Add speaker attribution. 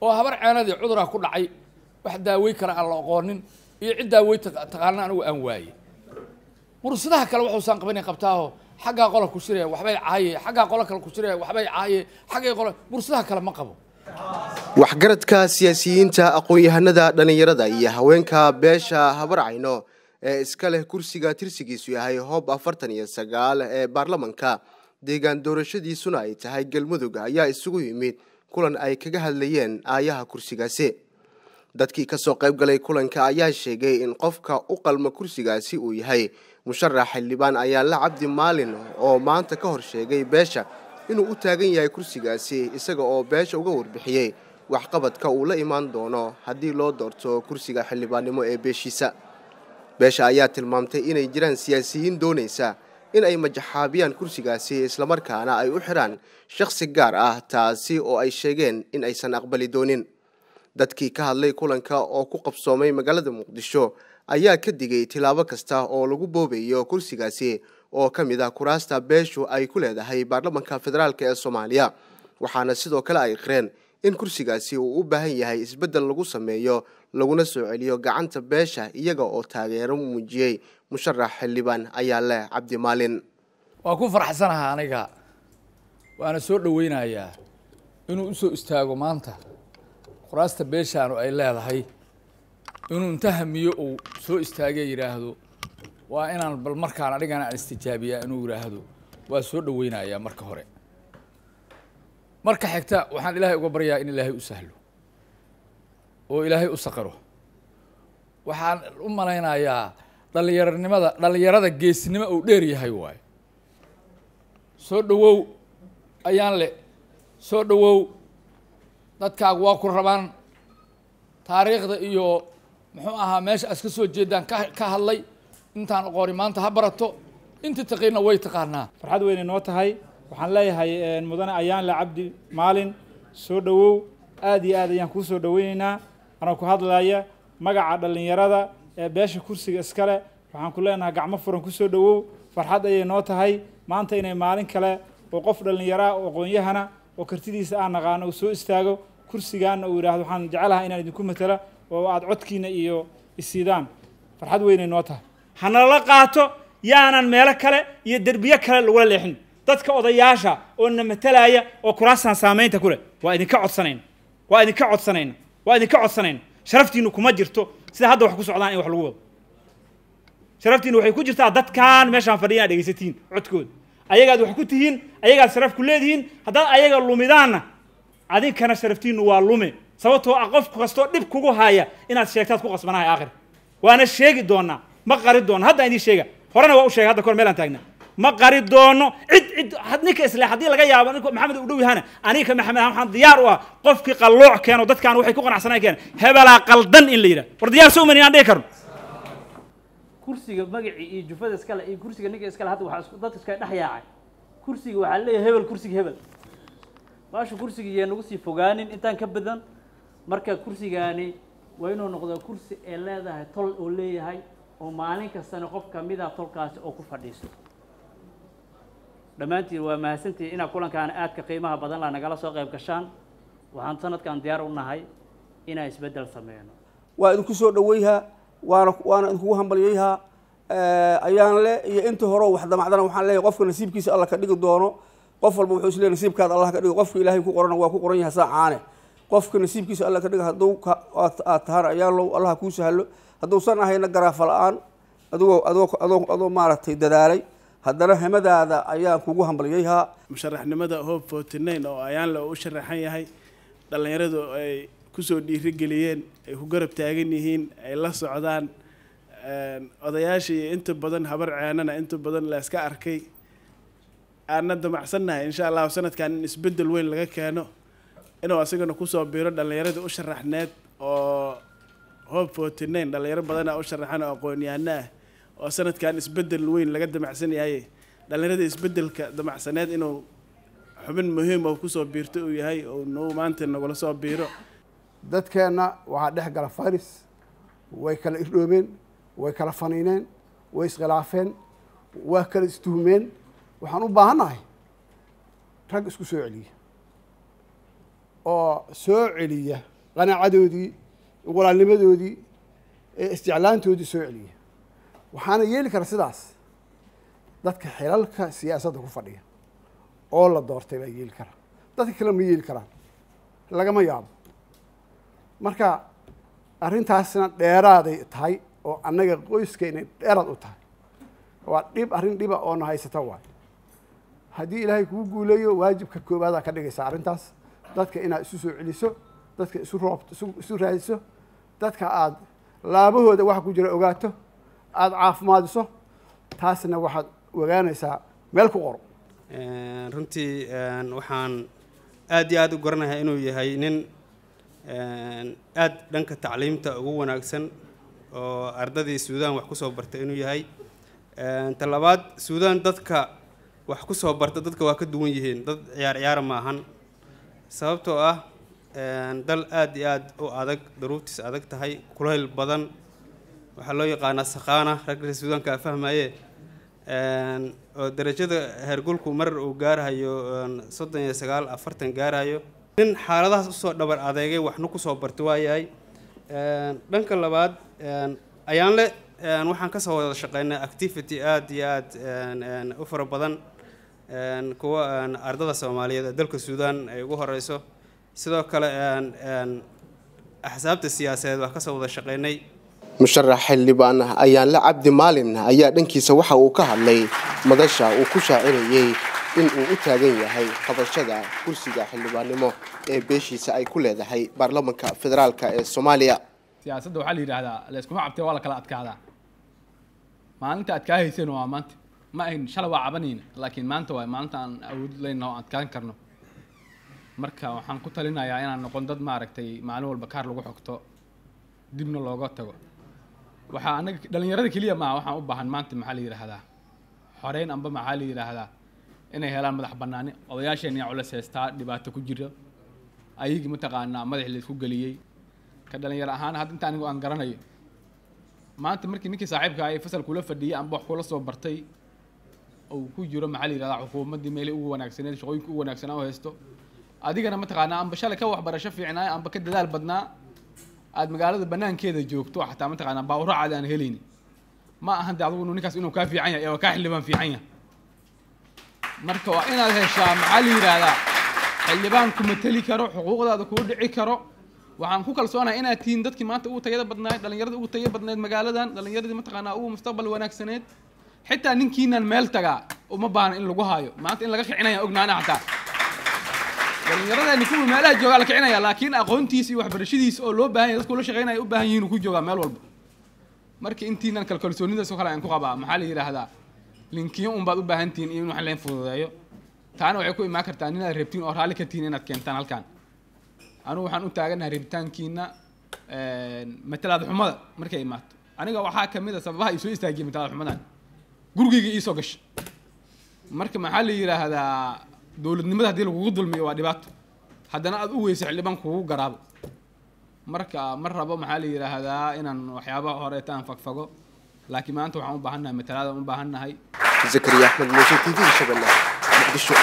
Speaker 1: oo habar ceenadii cuduraa ku dhacay wax daawey kale aan la aqoonin iyo cid daawey taqaana anigu aan waaye. Mursadaha kale waxuusaan qabanay qabtaaho xaggaa qola ku shiraya waxbay caaye xaggaa qola kale ku shiraya waxbay caaye xaggay qola mursadaha kale ma qabo.
Speaker 2: Waxgaradka siyaasiyiinta aqoon-yahanada dhallinyarada iyo haweenka beesha habarcayno ee iska leh kursiga tirsigiisu yahay hoob afartan iyo sagaal ee baarlamanka deegaan doorashadiisuna ay tahay galmudug ayaa isugu yimid kulan ay kaga hadlayeen aayaha kursigaasi. Dadkii ka soo qayb galay kulanka ayaa sheegay in qofka u qalma kursigaasi uu yahay. Musharax xildhibaan ayaanla cabdi maalin oo maanta ka hor sheegay beesha inuu u taagan yahay kursigaasi isaga oo beesha uga warbixiyey waxqabadka uu la imaan doono haddii loo doorto kursiga xildhibaannimo ee beeshiisa. Beesha ayaa tilmaamtay inay jiraan siyaasiyiin doonaysa in ay majaxaabiyaan kursigaasi islamarkaana ay u xidhaan shakhsi gaar ah taasi oo ay sheegeen in aysan aqbali doonin. Dadkii ka hadlay kulanka oo ku qabsoomay magaalada muqdisho ayaa ka digay tilaabo kasta oo lagu boobayo kursigaasi oo ka mid ah kuraasta beeshu ay ku leedahay baarlamanka federaalk ee soomaaliya. Waxaana sidoo kale ay qireen in kursigaasi uu u baahan yahay isbeddel lagu sameeyo laguna soo celiyo gacanta beesha iyaga oo taageero muujiyey musharax xildhibaan ayaa leh cabdi maalin.
Speaker 1: Waa ku farxsanaha aniga. Waana soo dhoweynayaa inuu u soo istaago maanta. Kuraasta beeshaanu ay leedahay. Inuu inta hamiyo uu soo istaagee yidhaahdo waa inaan bal markaan anigana aan istijaabiyaa inuu yidhaahdo waa soo dhoweynayaa marka hore. Marka xigta waxaan ilaahay uga baryaa in ilaahay u sahlo. Oo ilaahay u saqiro waxaan u malaynayaa dhallinyaranimada dhallinyarada geesinimo uu dheer yahay waayo soo dhowow ayaan le. Soo dhowow dadkaagu waa ku rabaan taariikhda iyo muxuu ahaa meesha as ka soo jeedaan ka ka hadlay. Intaan aqooni maanta ha barato. Intii taqiina way taqaanaa.
Speaker 3: Farxad weynay noo tahay. Waxaan leeyahay mudane ayaanle cabdi maalin. Soo dhowow aad iyo aad ayaan kuu soo dhoweyneynaa anoo ku hadlaya magaca dhallinyarada. ee beesha kursiga iskale waxaan ku leenahay gacmo furan ku soo dhowow. Farxad ayay noo tahay. Maanta inay maalin kale oo qof dhallinyaraa oo aqoon-yahana oo kartidiisa aan naqaano uu soo istaago. Kursigaana uu yidhahdo waxaan jecelahay inaan idinku matala oo aad codkiina iyo isiidaan. Farxad weynay noo tahay. Hanala qaato yaanan meelo kale iyo derbiyo kale lagula leexin. Dadka odayaasha oo na matalaya oo kuraasaan saamaynta ku leh. Waa idinka codsanayna waa idinka codsanayna waa idinka codsanayna sharaftiinu kuma jirto. Sida hadda wax ku socdaan in wax lagu wado. Sharaftiinu waxay ku jirtaa dadkaan meeshaan fadhiya inaad dhegaysatiin codkooda ayagaad wax ku tihiin ayagaad sharaf ku leedihiin haddaad ayaga lumidaanna adinkana sharaftiinu waa lume. Sababtoo ah qof kastoo dhib kugu haya inaad sheegtaad ku qasbanahay aakhir. Waana sheegi doonaa ma qari doono haddaan idiin sheega horena waa u sheegay hadda kahor meelaan taagnaa ma qari doono cid cid ninka isle haddii laga yaabo nink maxamed u dhow yahana aniga maxamed waxaan diyaar u ah qofkii qallooc keeno dadkaan waxay ku qanacsanay keena hebelaa qaldan in la yidhaha war diyaar soo aan dhihi karno.
Speaker 4: Kursiga magacii iyo jufada iskale iyo kursiga ninka iskale hadda waxaa dadka iska dhex yaacay. Kursiga waxaa leeyahay hebel kursiga hebel. Baasha kursiga yee nagu sii fogaanin intaan ka badan marka kursigaani waa inuu noqdo kursi ee leedahay tol oo leeyahay oo maalin kastana qof kamida tolkaasi oo ku fadhiisto dhammaantiin waa mahadsantihiin inaa kulankaan aadka qiimaha badan la nagala soo qayb gashaan waxaan sanadkan diyaar u nahay inaan isbeddel sameyno
Speaker 5: waa idinku soo dhoweyhaa waana waana idinkugu hambalyayhaa ayaan le iyo inta hore wax damacdana waxaan leeyahay qofka nasiibkiisa alla ka dhigi doono. Qof walba wuxuu is leeyahay nasiibkaada allah ka dhigo qofka ilaahay ku qorana waa ku qoran yahay saacaane. Qofka nasiibkiisa alla ka dhiga hadduu aad aad tahana ayaan low allah kuu sahlo. Hadduusan ahayna garaafa la'aan adigoo adoo adoo adoo maaragtay dadaalay haddana hemadaada ayaan kugu hambalyayhaa
Speaker 6: musharaxnimada hope forty nine oo ayaanle u sharaxan yahay dhallinyaradu ay ku soo dhiirigeliyeen ay ku garab taagan yihiin ay la socdaan odayaashii inta badan habar ceenana inta badan la iska arkay. Aanna damacsannahay insha allahu sanadkan in isbeddel weyn laga keeno inuu asagana ku soo biiro dhallinyarada u sharaxneed oo hope forty nine dhallinyaro badana u sharaxan oo aqoon-yahano ah oo sanadkan isbeddel weyn laga damacsan yahay dhallinyarada isbeddelka damacsaneed inuu xubin muhiim oo ku soo biirto uu yahay oo nagu maanta nagula soo biiro.
Speaker 7: Dadkeenna waxaa dhex gala faris way kala irdhoobeen way kala faniineen way iskhilaafeen waa kala istuhmeen waxaan u baahannahay rag isku soo celiya oo soo celiya qanaacadoodii walaalnimadoodii ee isjeclaantoodii soo celiya waxaana yeeli kara sidaas. Dadka xilalka siyaasadda ku fadhiya oo la doortay baa yeeli kara. Dadka kale ma yeeli karaan. Lagama yaabo. Marka arrintaasna dheeraaday tahay oo annaga qoyskeenay dheeraad u tahay. Waa dhib arrin dhiba oo na haysata waay. Haddii ilaahay kugu guuleeyo waajibka koobaadaa ka dhigaysaa arrintaas. Dadka inaad isu soo celiso dadka isu roob isu raadiso dadka aada laabahooda waxa ku jira ogaato aada caafimaadiso taasna waxaad ogaanaysaa meel ku qoro.
Speaker 8: Runtii waxaan aad iyo aad u garanayaa inuu yahay nin aad dhanka tacliimta ugu wanaagsan oo ardadii suudaan wax ku soo bartay inuu yahay. Ta labaad suudaan dadka wax ku soo barta dadka waa ka duwan yihiin dad ciyaar ciyaara maahan sababtoo ah dal aad iyo aad u adag daruurtiis adag tahay kulayl badan waxaa loo yaqaanaa sakhaana ragga suudaanka fahmaye oo darajada heergulku mar uu gaarhayo soddon iyo sagaal afartan gaarhayo. Nin xaaladahaas u soo dhabar adeegay waxna ku soo bartay waa yahay dhanka labaad ayaanle waxaan ka soo wada shaqeynay activity aad iyo aad u fara badan. Kuwa ardada soomaaliyeed ee dalka suudaan ay ugu horeyso. Sidoo kale axsaabta siyaasadeed waa ka soo wada shaqeynay
Speaker 2: musharax xildhibaan ayaanle cabdi maalin ayaa dhankiisa waxa uu ka hadlay madasha uu ku shaacirayey in uu u taagan yahay qabashada kursiga xildhibaannimo ee beeshiisa ay ku leedahay baarlamanka federaalk ee soomaaliya.
Speaker 9: Siyaasadda waxaa la yidhaahdaa layskuma cabtee waa la kala adkaadaa. Maalinta adkaahayseen waa maanta. Ma ahin shalay waa cabanayna laakiin maanta waay maalinta aan awood leyna oo adkaan karno. Marka waxaan ku talinayaa inaan noqon dad maaragtay maalin walba kaar lagu xogto dibna looga tago waxaa anaga dhalinyarada keliya maaha waxaan u baahan maanta maxaa la yidhaahdaa? Xoreyn amba maxaa la yidhaahdaa? Inay helaan madax banaani odayaasheenii culeys haystaa dhibaato ku jira. Ayagii mataqaanaa madax laysku geliyey. Ka dhalinyaro ahaan hadda inta anigu aan garanayo maanta markii ninkii saaxiibka ay fasal kula fadhiyay amba wax kula soo bartay uu ku jiro maxaa la yidhahdaa xukuumaddii meelay ugu wanaagsaneed shaqooyinka ugu wanaagsanaa u haysto. Adigana mataqaanaa amba shalay ka waxbarasho fiicnaa amba ka dadaal badnaa aad magaalada banaankeeda joogto xataa mataqaanaa baawracaad aan helayni ma ahan de adigu ninkaas inuu kaa fiican yahay waa kaa xildhibaan fiican yahay. Marka waa inaad heshaa maxaa la yidhaahdaa? Xildhibaan ku mateli karo xuquuqdaada kuu dhici karo. Waxaan ku kalsoonahay inaad tihiin dadkii maanta ugu tayada badnayd dhalinyarada ugu tayada badnayd magaaladan dhalinyaradii mataqaanaa ugu mustaqbal wanaagsaneed. Xitaa ninkiinan meel tagaa uma baahna in lagu haayo. Maanta in laga kicinaya ognaana xataa dhalinyaradani kuwii meelaha joogaa la kicinaya laakiin aqoontiisa iyo waxbarashadiisa oo loo baahan yahay dadku la shaqeynaya u baahan yihiin uu ku joogaa meel walba. Marka intiinan kal kalsoonidaas oo kale aan ku qabaa maxaa la yidhaahdaa linkiyo un baad u baahan tihiin in wax leen fududeeyo. Taana waxay ku imaan kartaa inaad rabtiin oo raalli ka tihiin inaad keentaan halkan. Anigu waxaan u taaganahay rabitaankiina matalaad xumada markay imaato. Aniga waxaa ka mid a sababaha isoo istaagiyay matalaad xumadan gurigayga iisoo gasha marka maxaa la yidhaahdaa dowladnimada haddii lagugu dulmiyo waa dhibaato. Haddana aad u weysa xildhibaan kugu garaabo. Marka ma rabo maxaa la yidhaahdaa inaan waxyaabaha horeeta aan fagfago laakiin maanta waxaan u baahannahay matalaadaan u baahannahay
Speaker 2: zakariya axmed muuse t v shabelle muqdisho